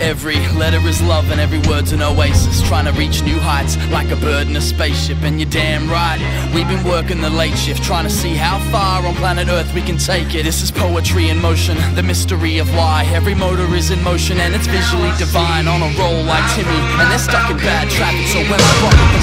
Every letter is love and every word's an oasis. Trying to reach new heights like a bird in a spaceship. And you're damn right, we've been working the late shift. Trying to see how far on planet Earth we can take it. This is poetry in motion, the mystery of why. Every motor is in motion and it's visually divine. On a roll like Timmy, and they're stuck in bad traffic. So when I rock